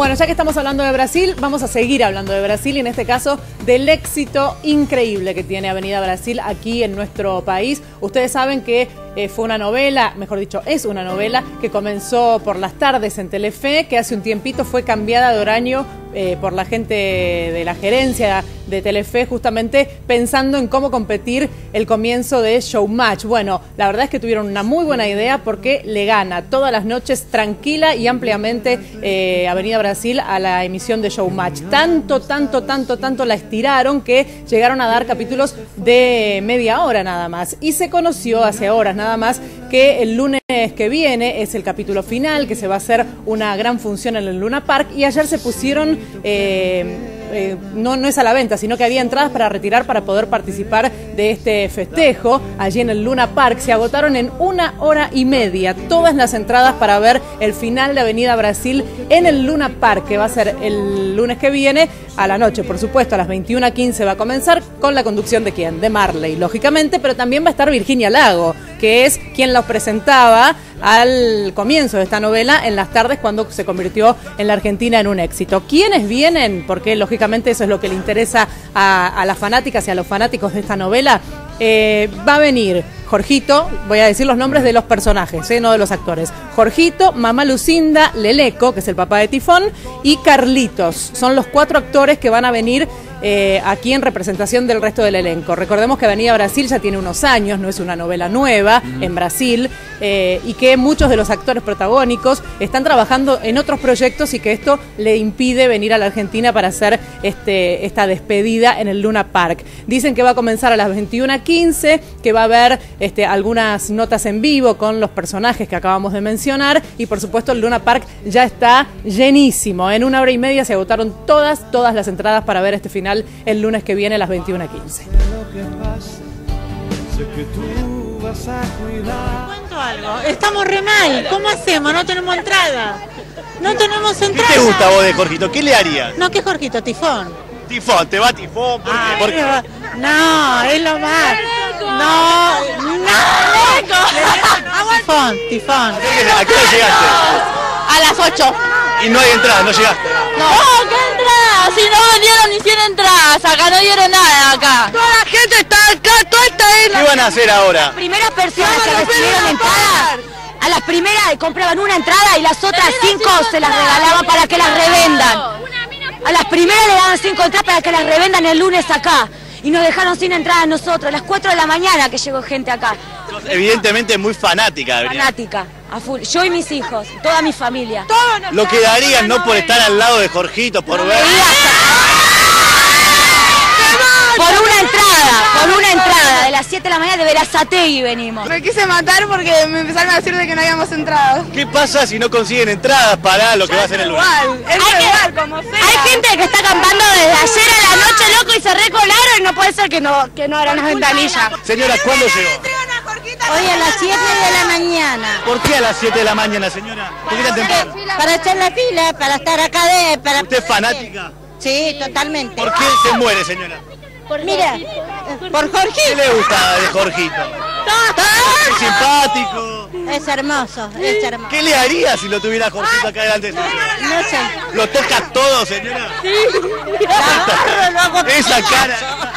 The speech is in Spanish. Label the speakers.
Speaker 1: Bueno, ya que estamos hablando de Brasil, vamos a seguir hablando de Brasil y en este caso del éxito increíble que tiene Avenida Brasil aquí en nuestro país. Ustedes saben que eh, fue una novela, mejor dicho, es una novela que comenzó por las tardes en Telefe, que hace un tiempito fue cambiada de horario eh, por la gente de la gerencia de Telefe, justamente pensando en cómo competir el comienzo de Showmatch. Bueno, la verdad es que tuvieron una muy buena idea porque le gana todas las noches tranquila y ampliamente eh, Avenida Brasil a la emisión de Showmatch. Tanto, tanto, tanto, tanto la estiraron que llegaron a dar capítulos de media hora nada más. Y se conoció hace horas nada más que el lunes que viene es el capítulo final, que se va a hacer una gran función en el Luna Park y ayer se pusieron... Eh, eh, no, no es a la venta, sino que había entradas para retirar para poder participar de este festejo allí en el Luna Park. Se agotaron en una hora y media todas las entradas para ver el final de Avenida Brasil en el Luna Park, que va a ser el lunes que viene a la noche, por supuesto, a las 21.15 va a comenzar con la conducción de quién? De Marley, lógicamente, pero también va a estar Virginia Lago, que es quien los presentaba al comienzo de esta novela en las tardes cuando se convirtió en la Argentina en un éxito. ¿Quiénes vienen? Porque lógicamente eso es lo que le interesa a, las fanáticas y a los fanáticos de esta novela. Eh, va a venir Jorgito, voy a decir los nombres de los personajes, eh, no de los actores. Jorgito, Mamá Lucinda, Leleco, que es el papá de Tifón, y Carlitos. Son los cuatro actores que van a venir eh, aquí en representación del resto del elenco. Recordemos que Avenida Brasil ya tiene unos años, no es una novela nueva en Brasil, eh, y que muchos de los actores protagónicos están trabajando en otros proyectos y que esto le impide venir a la Argentina para hacer este, esta despedida en el Luna Park. Dicen que va a comenzar a las 21.15, que va a haber este, algunas notas en vivo con los personajes que acabamos de mencionar y por supuesto el Luna Park ya está llenísimo. En una hora y media se agotaron todas, todas las entradas para ver este final el lunes que viene a las 21.15.
Speaker 2: Cuento algo, estamos re mal, ¿cómo hacemos? No tenemos entrada. No tenemos entrada.
Speaker 3: ¿Qué te gusta vos de Jorgito? ¿Qué le haría?
Speaker 2: No, ¿qué Jorgito? Tifón.
Speaker 3: Tifón, ¿te va Tifón? ¿Por qué?
Speaker 2: No, es lo más. No, no. Tifón, Tifón.
Speaker 3: ¿A qué hora llegaste?
Speaker 2: A las 8.
Speaker 3: Y no hay entrada, no llegaste.
Speaker 2: No, ¿qué acá no dieron nada acá. Toda la gente está acá, toda esta
Speaker 3: es ¿Qué van a hacer ahora?
Speaker 4: Las primeras personas que recibieron entradas, a las primeras compraban una entrada y las otras cinco se las regalaban para que las revendan. A las primeras le daban cinco entradas para que las revendan el lunes acá. Y nos dejaron sin entrada a nosotros, a las 4 de la mañana que llegó gente acá.
Speaker 3: Evidentemente muy fanática.
Speaker 4: Fanática. Yo y mis hijos, toda mi familia.
Speaker 3: Lo que darían no por estar al lado de Jorgito, por ver...
Speaker 4: Por una entrada, por una entrada, de las 7 de la mañana de y venimos.
Speaker 5: Me quise matar porque me empezaron a decir de que no habíamos entrado.
Speaker 3: ¿Qué pasa si no consiguen entradas para lo que va a ser el?
Speaker 5: Igual, es igual, como sea.
Speaker 4: Hay gente que está acampando desde ayer a la noche, loco, y se recolaron y no puede ser que no, que no abran las ventanillas.
Speaker 3: Señora, ¿cuándo llegó?
Speaker 4: Hoy a las 7 de la mañana.
Speaker 3: ¿Por qué a las 7 de la mañana, señora? ¿Por qué tan temprano?
Speaker 4: Para echar la fila, para estar acá de... Para...
Speaker 3: ¿Usted es fanática?
Speaker 4: Sí, totalmente.
Speaker 3: ¿Por qué se muere, señora?
Speaker 4: Mira, por Jorgito.
Speaker 3: ¿Qué le gusta de Jorgito? Es simpático.
Speaker 4: Es hermoso, es hermoso.
Speaker 3: ¿Qué le haría si lo tuviera Jorgito acá delante? No
Speaker 4: sé.
Speaker 3: ¿Lo toca todo, señora?
Speaker 4: Sí.
Speaker 3: Esa cara.